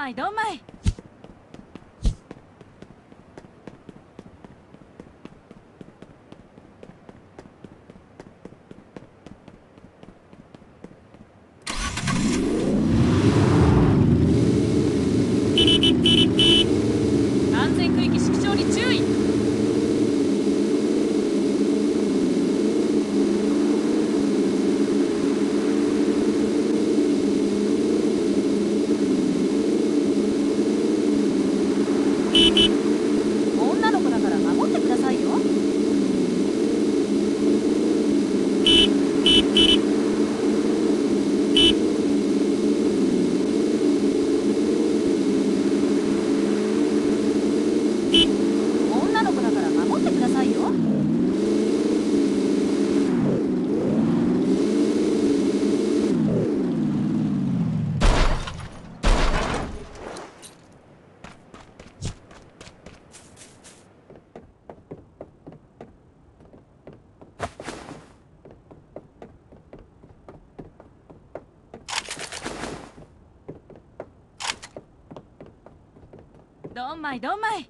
んまいどんまい安全区域縮小に注意女の子だから守ってくださいよ女の子だから守ってくださいよどまいどんまい。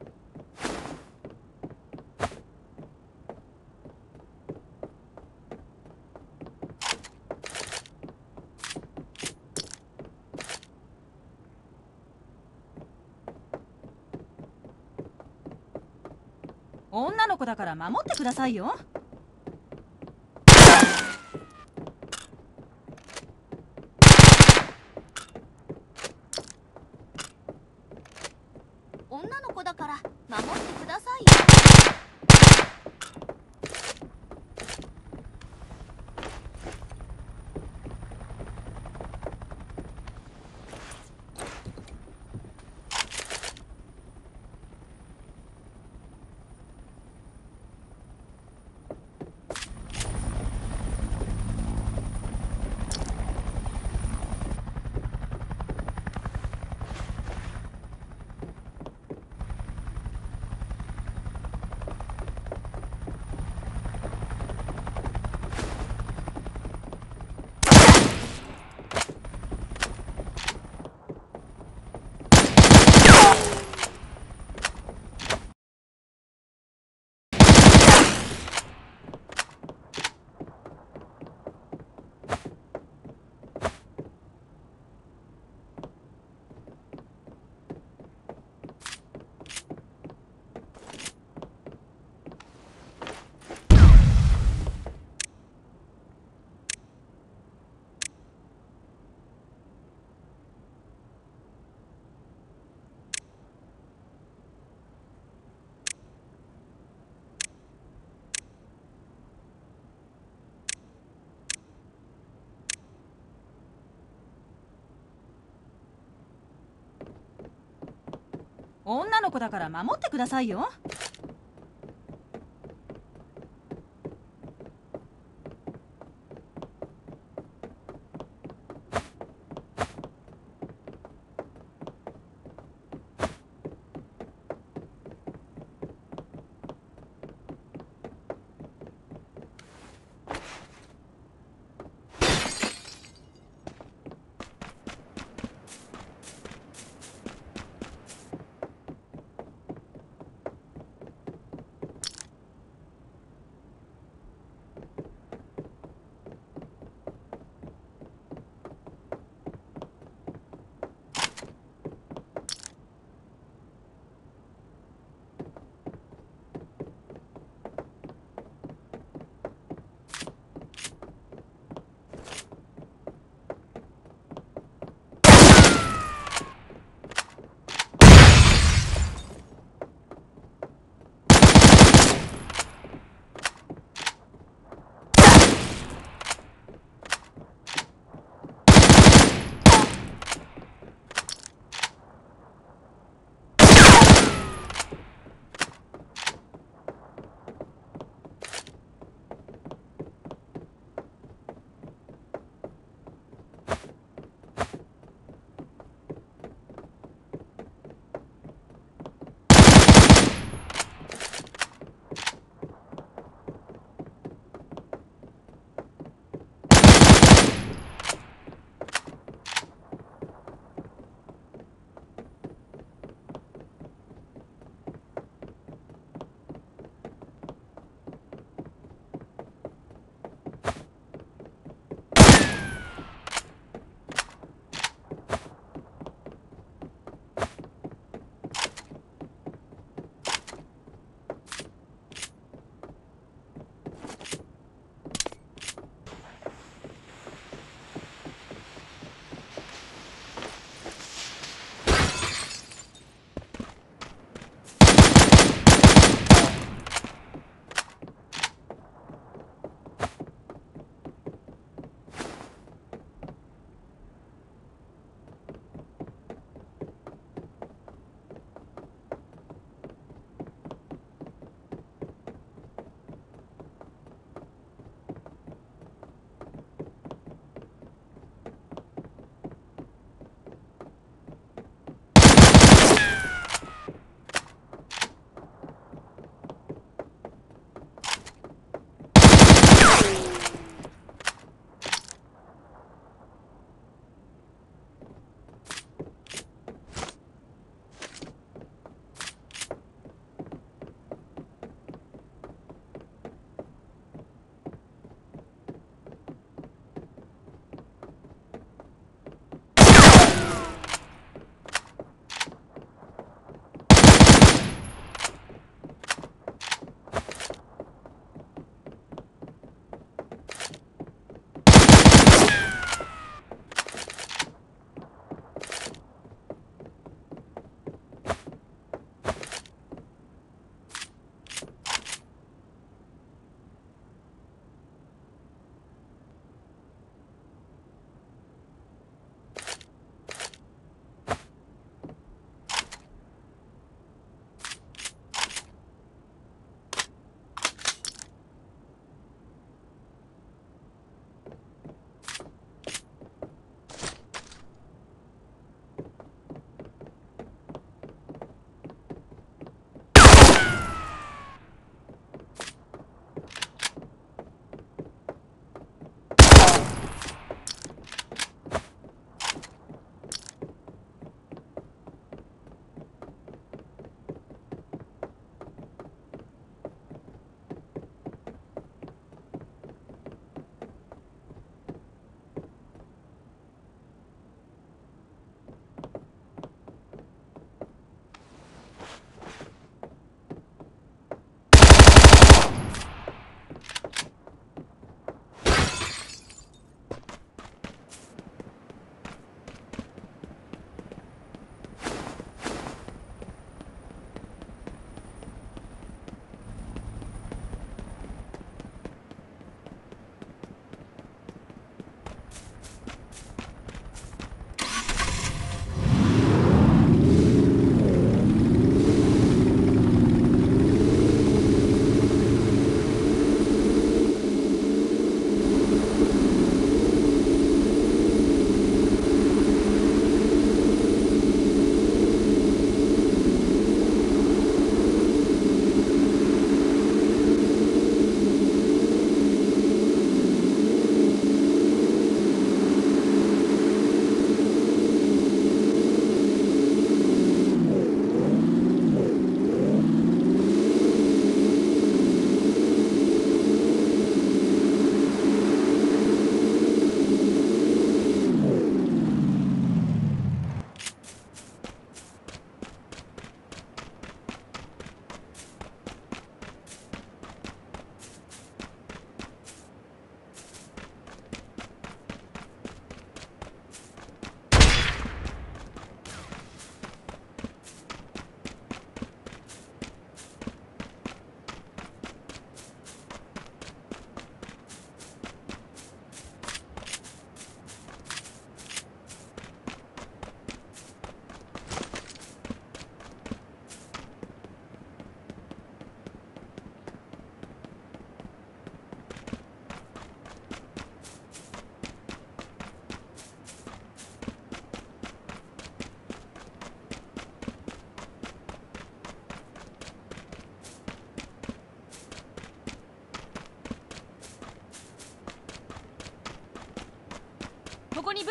女の子だから守ってくださいよ女の子だから守ってくださいよ女の子だから守ってくださいよ。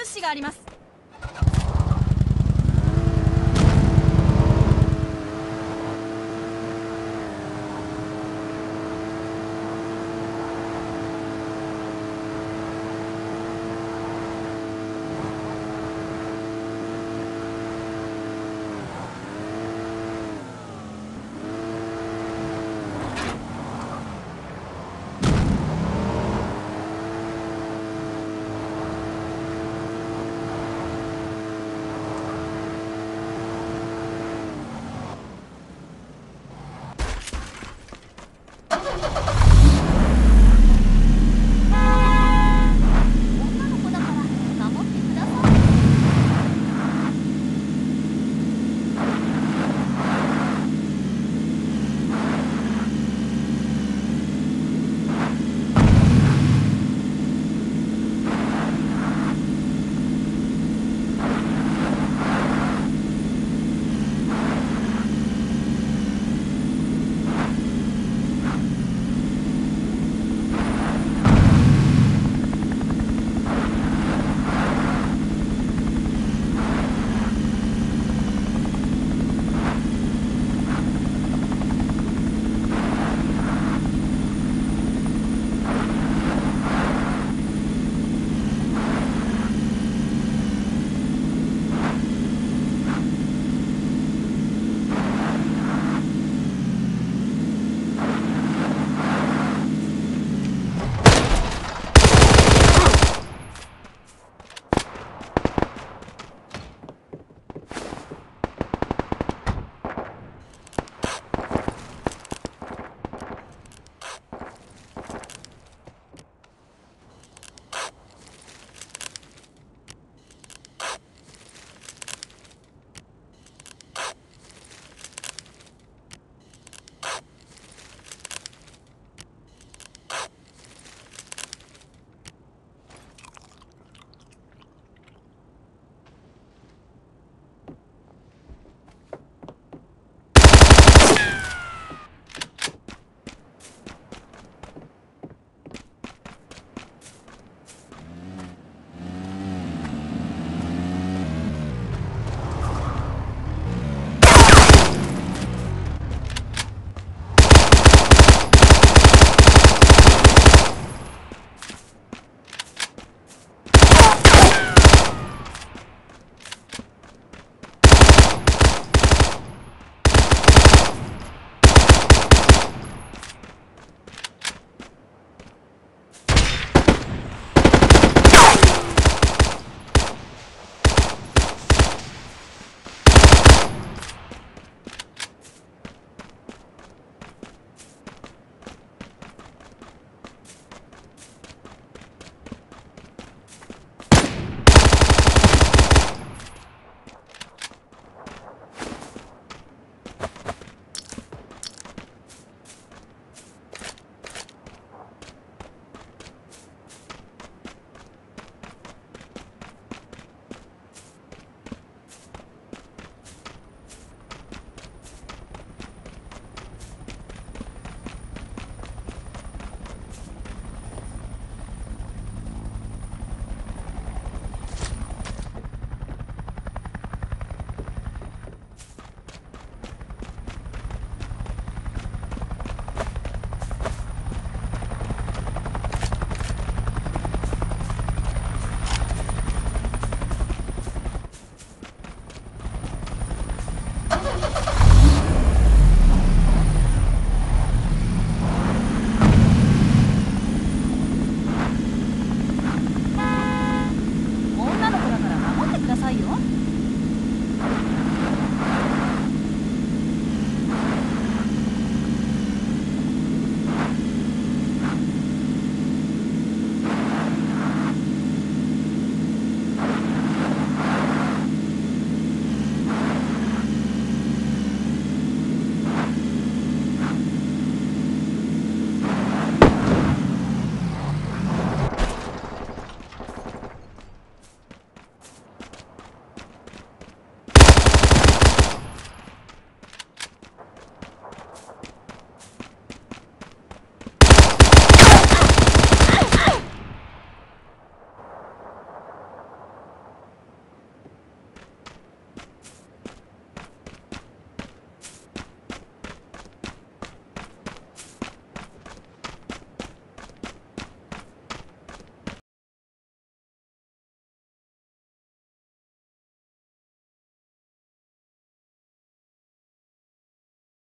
資があります。